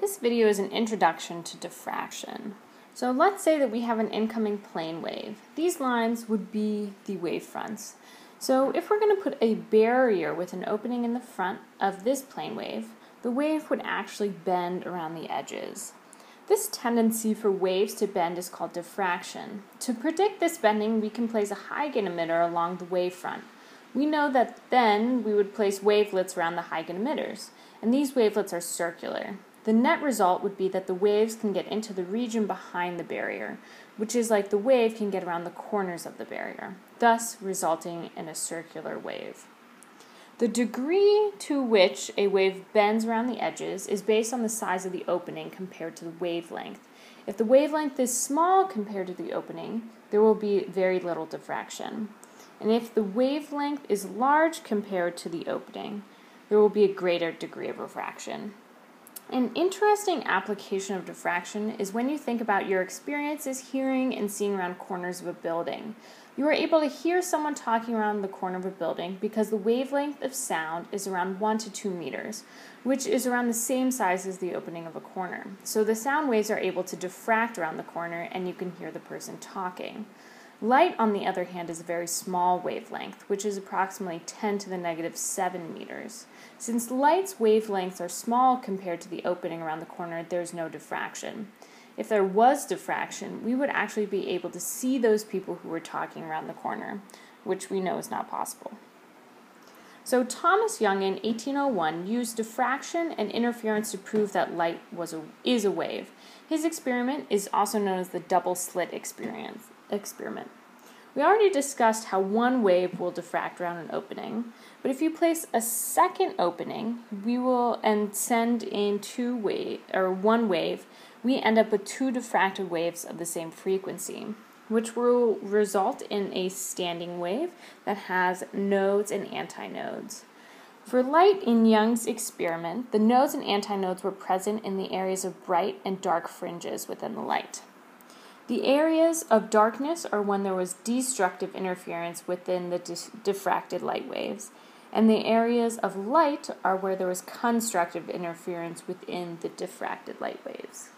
This video is an introduction to diffraction. So let's say that we have an incoming plane wave. These lines would be the wave fronts. So if we're going to put a barrier with an opening in the front of this plane wave, the wave would actually bend around the edges. This tendency for waves to bend is called diffraction. To predict this bending, we can place a Huygens emitter along the wavefront. We know that then we would place wavelets around the Huygens emitters, and these wavelets are circular. The net result would be that the waves can get into the region behind the barrier, which is like the wave can get around the corners of the barrier, thus resulting in a circular wave. The degree to which a wave bends around the edges is based on the size of the opening compared to the wavelength. If the wavelength is small compared to the opening, there will be very little diffraction. And if the wavelength is large compared to the opening, there will be a greater degree of refraction. An interesting application of diffraction is when you think about your experiences hearing and seeing around corners of a building. You are able to hear someone talking around the corner of a building because the wavelength of sound is around 1 to 2 meters, which is around the same size as the opening of a corner. So the sound waves are able to diffract around the corner and you can hear the person talking. Light, on the other hand, is a very small wavelength, which is approximately 10 to the negative 7 meters. Since light's wavelengths are small compared to the opening around the corner, there's no diffraction. If there was diffraction, we would actually be able to see those people who were talking around the corner, which we know is not possible. So Thomas Young in 1801 used diffraction and interference to prove that light was a, is a wave. His experiment is also known as the double slit experience experiment. We already discussed how one wave will diffract around an opening, but if you place a second opening, we will and send in two wave or one wave, we end up with two diffracted waves of the same frequency, which will result in a standing wave that has nodes and antinodes. For light in Young's experiment, the nodes and antinodes were present in the areas of bright and dark fringes within the light. The areas of darkness are when there was destructive interference within the diffracted light waves, and the areas of light are where there was constructive interference within the diffracted light waves.